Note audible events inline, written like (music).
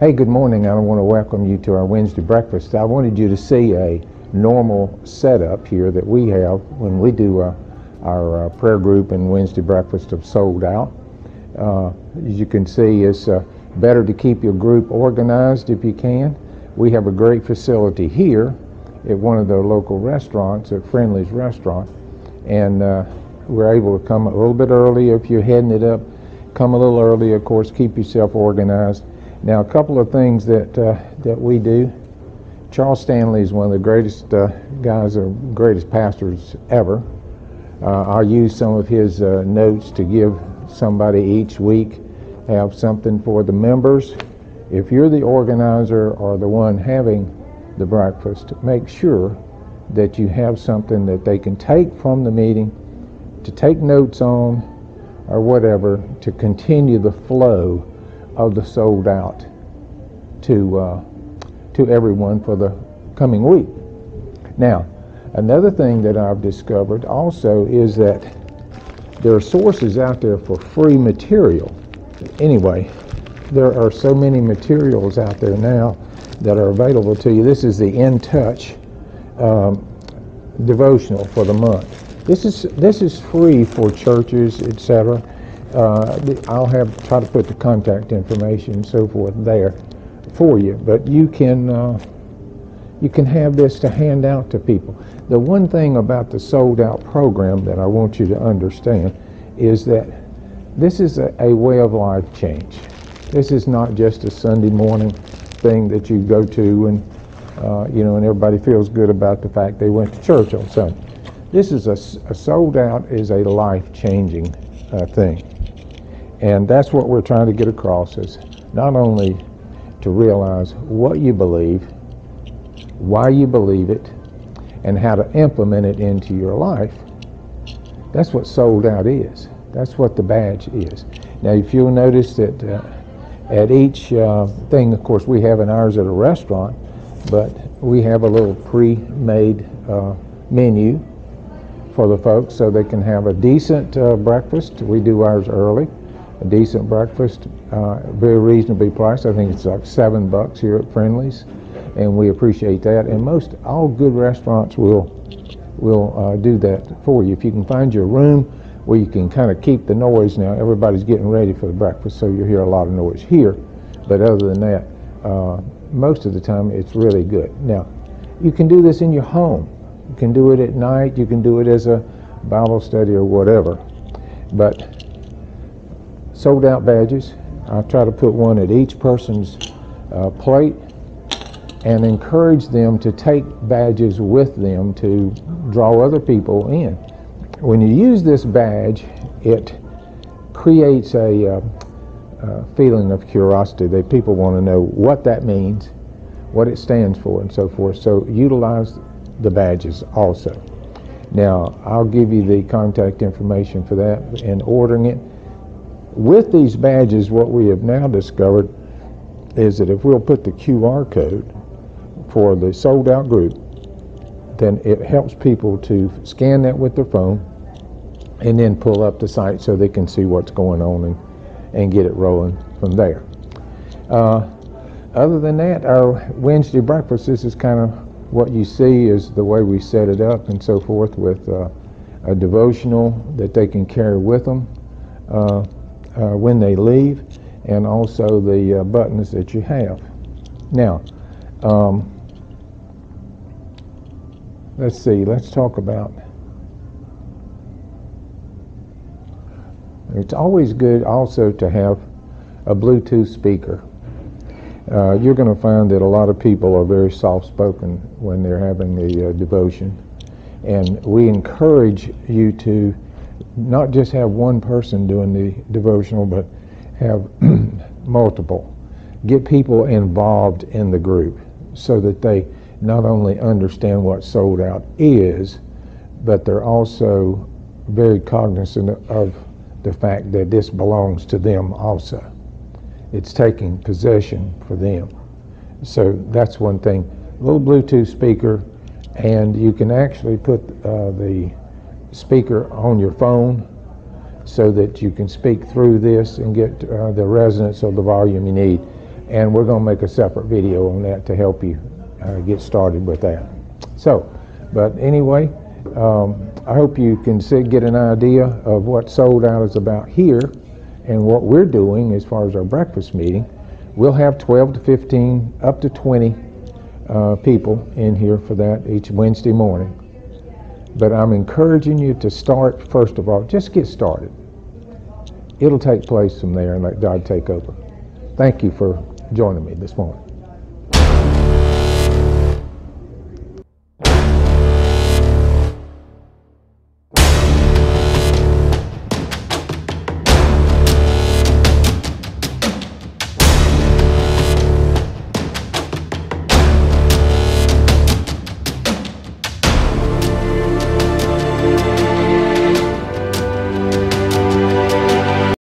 Hey, good morning. I want to welcome you to our Wednesday breakfast. I wanted you to see a normal setup here that we have when we do uh, our uh, prayer group and Wednesday breakfast of Sold Out. Uh, as you can see, it's uh, better to keep your group organized if you can. We have a great facility here at one of the local restaurants, at Friendly's Restaurant, and uh, we're able to come a little bit early if you're heading it up. Come a little early, of course. Keep yourself organized. Now, a couple of things that uh, that we do. Charles Stanley is one of the greatest uh, guys, or greatest pastors ever. Uh, I'll use some of his uh, notes to give somebody each week. Have something for the members. If you're the organizer or the one having the breakfast, make sure that you have something that they can take from the meeting to take notes on or whatever to continue the flow of the sold out to uh, to everyone for the coming week. Now, another thing that I've discovered also is that there are sources out there for free material. Anyway, there are so many materials out there now that are available to you. This is the In Touch um, devotional for the month. This is this is free for churches, etc. Uh, I'll have try to put the contact information and so forth there for you, but you can uh, you can have this to hand out to people. The one thing about the sold out program that I want you to understand is that this is a, a way of life change. This is not just a Sunday morning thing that you go to and uh, you know and everybody feels good about the fact they went to church on Sunday. This is a, a sold out is a life changing uh, thing, and that's what we're trying to get across is not only to realize what you believe, why you believe it, and how to implement it into your life. That's what sold out is. That's what the badge is. Now, if you'll notice that uh, at each uh, thing, of course, we have in ours at a restaurant, but we have a little pre-made uh, menu for the folks so they can have a decent uh, breakfast. We do ours early a decent breakfast, uh, very reasonably priced. I think it's like seven bucks here at Friendly's, and we appreciate that. And most all good restaurants will will uh, do that for you. If you can find your room where you can kind of keep the noise. Now everybody's getting ready for the breakfast, so you hear a lot of noise here. But other than that, uh, most of the time it's really good. Now, you can do this in your home. You can do it at night. You can do it as a Bible study or whatever. But sold out badges. I try to put one at each person's uh, plate and encourage them to take badges with them to draw other people in. When you use this badge, it creates a, uh, a feeling of curiosity that people want to know what that means, what it stands for, and so forth. So utilize the badges also. Now, I'll give you the contact information for that and ordering it with these badges, what we have now discovered is that if we'll put the QR code for the sold out group, then it helps people to scan that with their phone and then pull up the site so they can see what's going on and, and get it rolling from there. Uh, other than that, our Wednesday breakfast, this is kind of what you see is the way we set it up and so forth with uh, a devotional that they can carry with them. Uh, uh, when they leave and also the uh, buttons that you have. Now, um, let's see, let's talk about it's always good also to have a Bluetooth speaker. Uh, you're going to find that a lot of people are very soft-spoken when they're having the uh, devotion. And we encourage you to not just have one person doing the devotional, but have (clears throat) multiple. Get people involved in the group so that they not only understand what sold out is, but they're also very cognizant of the fact that this belongs to them also. It's taking possession for them. So that's one thing. A little Bluetooth speaker, and you can actually put uh, the speaker on your phone so that you can speak through this and get uh, the resonance of the volume you need. and we're going to make a separate video on that to help you uh, get started with that. So, but anyway, um, I hope you can see, get an idea of what Sold Out is about here and what we're doing as far as our breakfast meeting. We'll have 12 to 15, up to 20 uh, people in here for that each Wednesday morning. But I'm encouraging you to start, first of all, just get started. It'll take place from there and let God take over. Thank you for joining me this morning.